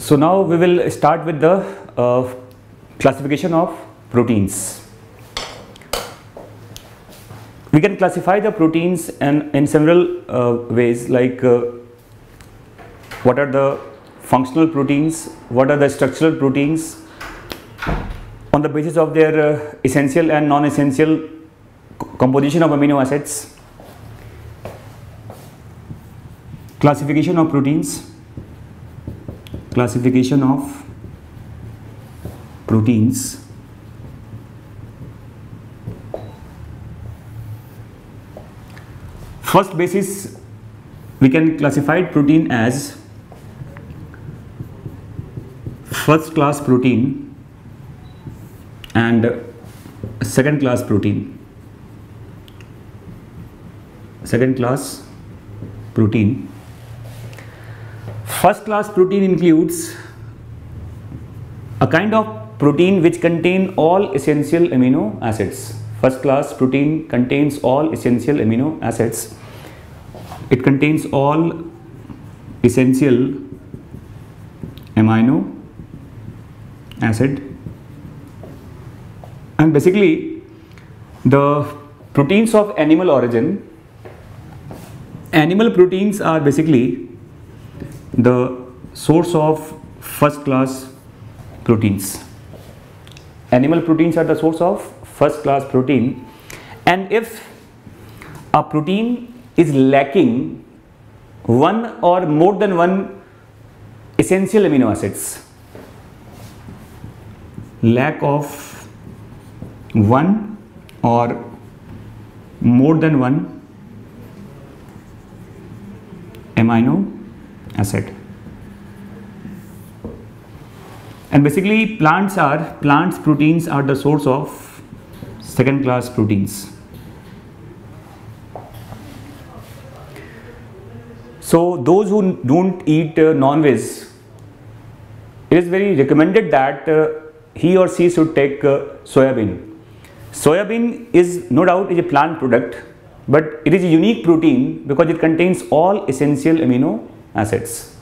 So now we will start with the uh, classification of proteins. We can classify the proteins in, in several uh, ways like uh, what are the functional proteins, what are the structural proteins on the basis of their uh, essential and non-essential composition of amino acids. Classification of proteins classification of proteins. First basis we can classify protein as first class protein and second class protein. Second class protein First class protein includes a kind of protein which contain all essential amino acids. First class protein contains all essential amino acids. It contains all essential amino acid and basically the proteins of animal origin animal proteins are basically the source of first class proteins. Animal proteins are the source of first class protein and if a protein is lacking one or more than one essential amino acids, lack of one or more than one amino acid and basically plants are plants proteins are the source of second class proteins. So those who don't eat uh, non-veg it is very recommended that uh, he or she should take uh, soybean. Soybean is no doubt is a plant product but it is a unique protein because it contains all essential amino acids.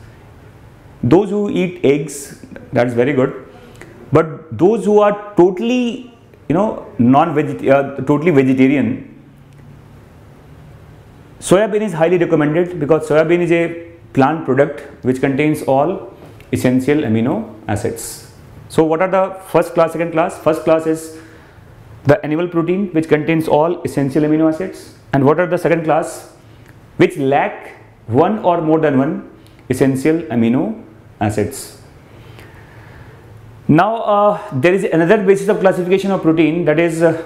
Those who eat eggs, that's very good. But those who are totally, you know, non-vegetarian, uh, totally vegetarian, soybean is highly recommended because soybean is a plant product which contains all essential amino acids. So what are the first class, second class? First class is the animal protein which contains all essential amino acids and what are the second class which lack one or more than one essential amino acids. Now uh, there is another basis of classification of protein that is uh,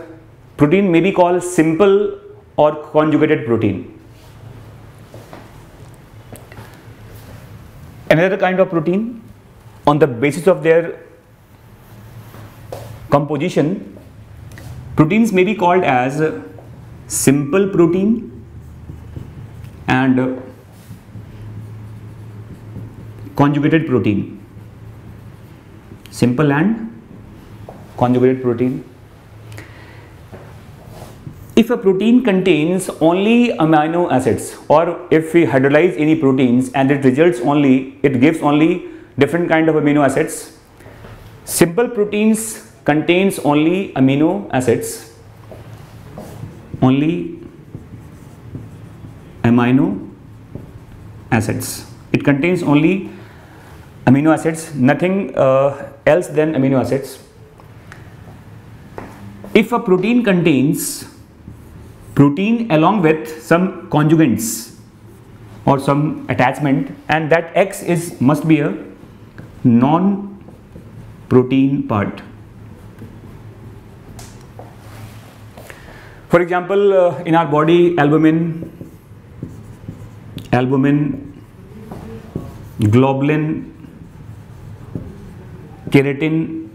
protein may be called simple or conjugated protein. Another kind of protein on the basis of their composition proteins may be called as simple protein and conjugated protein. Simple and conjugated protein. If a protein contains only amino acids or if we hydrolyze any proteins and it results only it gives only different kind of amino acids simple proteins contains only amino acids only amino acids. It contains only amino acids, nothing uh, else than amino acids. If a protein contains protein along with some conjugates or some attachment and that X is must be a non-protein part. For example, uh, in our body albumin, albumin, globulin, keratin,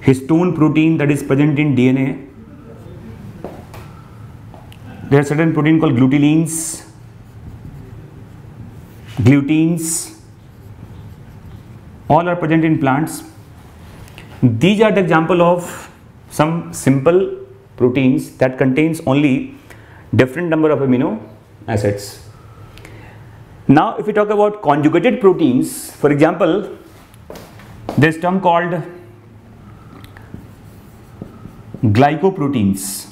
histone protein that is present in DNA. There are certain protein called glutelins, glutelins, all are present in plants. These are the example of some simple proteins that contains only different number of amino acids. Now, if we talk about conjugated proteins, for example, this term called glycoproteins.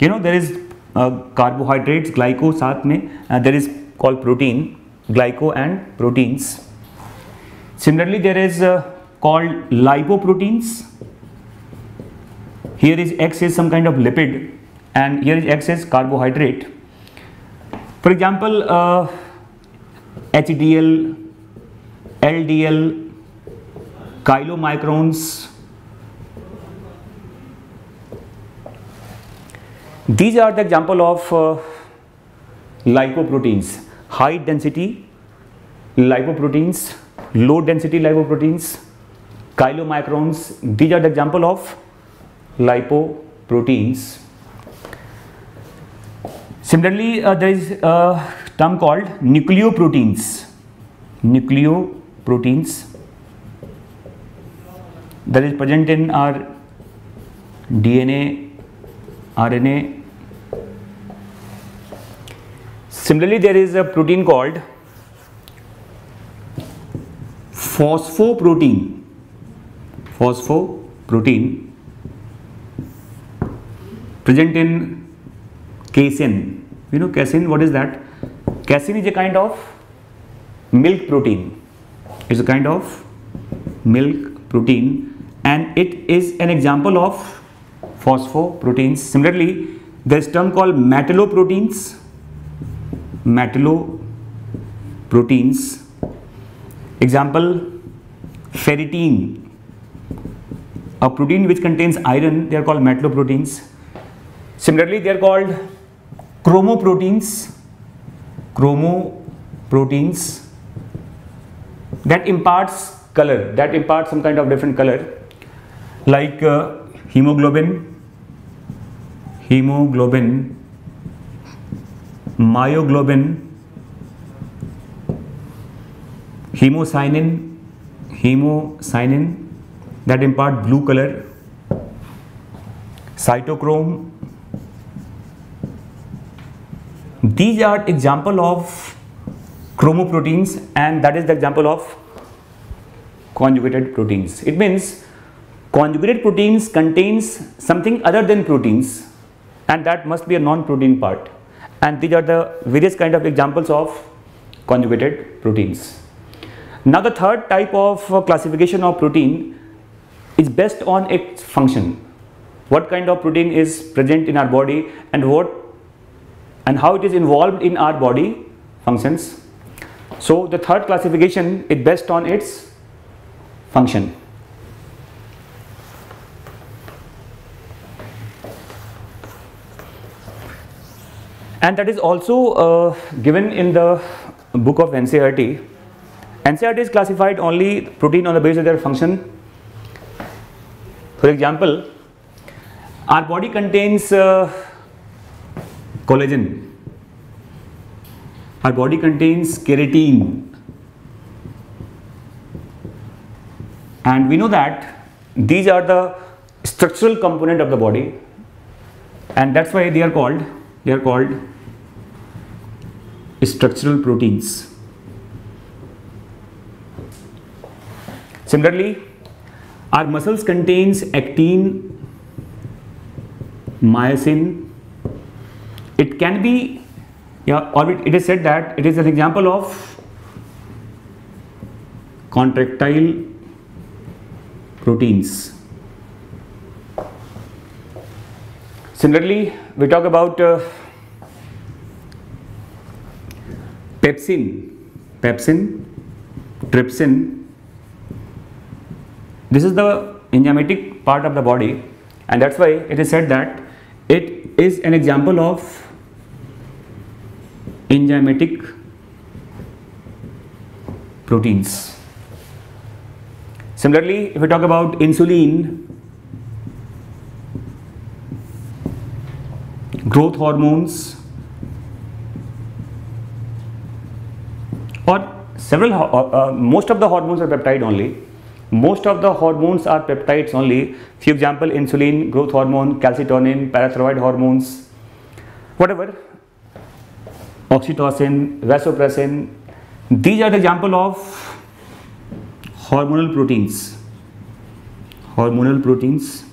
You know, there is uh, carbohydrates, glyco साथ में, uh, there is called protein, glyco and proteins. Similarly, there is uh, called lipoproteins. Here is X is some kind of lipid and here is X is carbohydrate. For example, uh, HDL, LDL, chylomicrons. These are the example of uh, lipoproteins, high density lipoproteins, low density lipoproteins, chylomicrons. These are the example of lipoproteins. Similarly, uh, there is a term called nucleoproteins. Nucleoproteins that is present in our DNA, RNA. Similarly, there is a protein called phosphoprotein. Phosphoprotein present in casein. You know casein, what is that? Casein is a kind of milk protein. It's a kind of milk protein and it is an example of phosphoproteins. Similarly, there's a term called metalloproteins. Metalloproteins. Example, ferritin. A protein which contains iron, they are called metalloproteins. Similarly, they are called chromoproteins chromoproteins that imparts color that imparts some kind of different color like uh, hemoglobin hemoglobin myoglobin hemocyanin hemocyanin that impart blue color cytochrome. These are example of chromoproteins and that is the example of conjugated proteins. It means conjugated proteins contains something other than proteins and that must be a non-protein part and these are the various kind of examples of conjugated proteins. Now the third type of uh, classification of protein is based on its function. What kind of protein is present in our body and what and how it is involved in our body functions. So the third classification is based on its function. And that is also uh, given in the book of NCERT. NCERT is classified only protein on the basis of their function. For example, our body contains uh, collagen. Our body contains keratin. And we know that these are the structural component of the body and that's why they are called they are called structural proteins. Similarly, our muscles contains actin, myosin, it can be yeah, or it is said that it is an example of contractile proteins. Similarly, we talk about uh, pepsin, pepsin, trypsin. This is the enzymatic part of the body and that's why it is said that it is an example of enzymatic proteins. Similarly, if we talk about insulin, growth hormones, or several, uh, uh, most of the hormones are peptide only. Most of the hormones are peptides only. For example, insulin, growth hormone, calcitonin, parathyroid hormones, whatever oxytocin, vasopressin. These are the example of hormonal proteins. Hormonal proteins.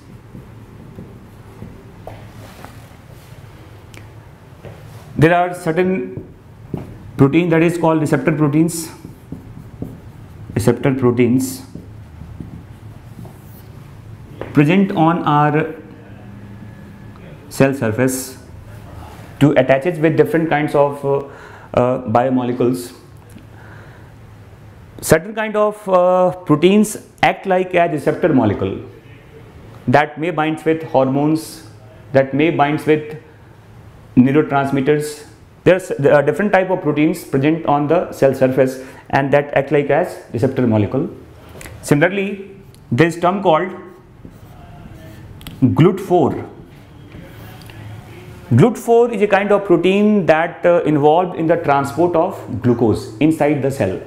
There are certain protein that is called receptor proteins. Receptor proteins present on our cell surface to attach it with different kinds of uh, uh, biomolecules. Certain kind of uh, proteins act like a receptor molecule that may binds with hormones, that may binds with neurotransmitters. There's, there are different type of proteins present on the cell surface and that act like as receptor molecule. Similarly, there is term called GLUT4 GLUT4 is a kind of protein that uh, involved in the transport of glucose inside the cell.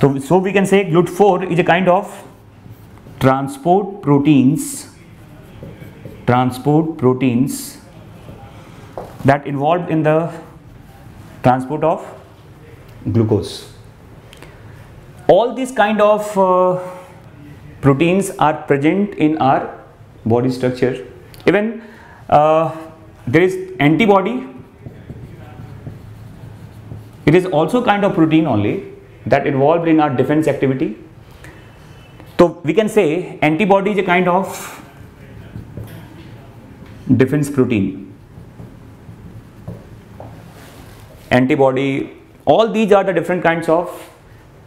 So, so we can say GLUT4 is a kind of transport proteins transport proteins that involved in the transport of glucose. All these kind of uh, proteins are present in our body structure. Even uh, there is antibody. It is also kind of protein only that involved in our defense activity. So we can say antibody is a kind of defense protein. Antibody all these are the different kinds of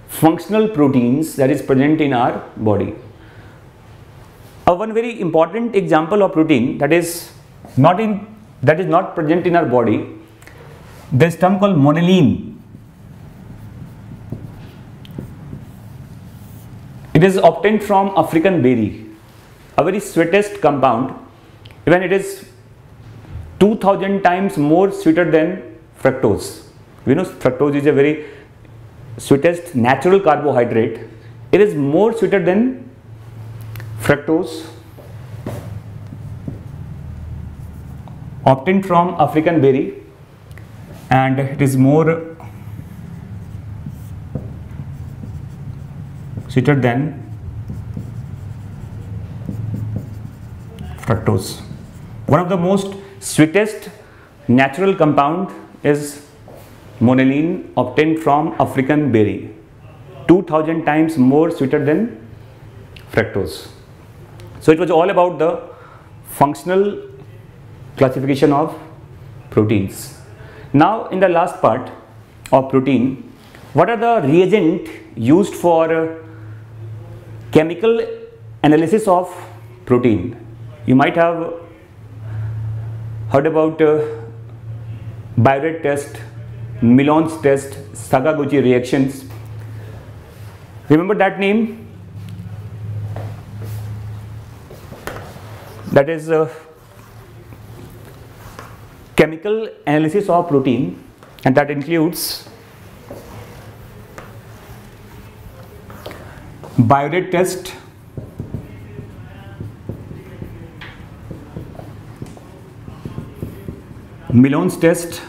functional proteins that is present in our body. Uh, one very important example of protein that is not in that is not present in our body. There is term called monellin. It is obtained from African berry, a very sweetest compound. Even it is 2000 times more sweeter than fructose. You know fructose is a very sweetest natural carbohydrate. It is more sweeter than fructose obtained from African berry and it is more sweeter than fructose. One of the most sweetest natural compound is monellin obtained from African berry 2000 times more sweeter than fructose. So it was all about the functional classification of proteins. Now in the last part of protein, what are the reagent used for chemical analysis of protein? You might have heard about uh, Biuret test, Millon's test, Sakaguchi reactions. Remember that name? That is uh, chemical analysis of protein and that includes Biuret test, Millon's test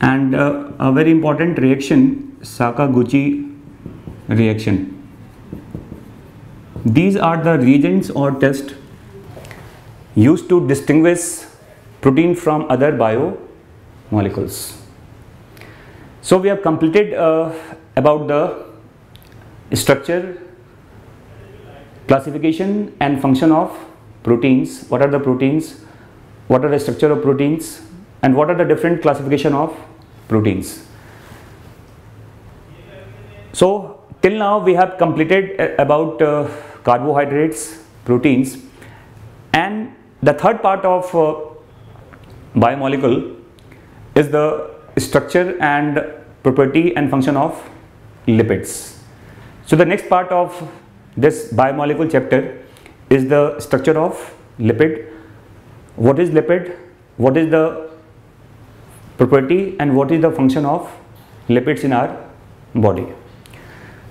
and uh, a very important reaction Sakaguchi reaction. These are the reagents or tests used to distinguish protein from other biomolecules. So we have completed uh, about the structure, classification and function of proteins. What are the proteins? What are the structure of proteins? And what are the different classification of proteins? So till now we have completed uh, about uh, carbohydrates, proteins the third part of uh, biomolecule is the structure and property and function of lipids. So the next part of this biomolecule chapter is the structure of lipid. What is lipid? What is the property and what is the function of lipids in our body?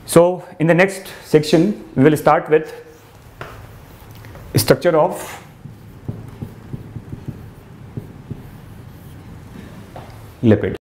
So in the next section we will start with structure of lipid.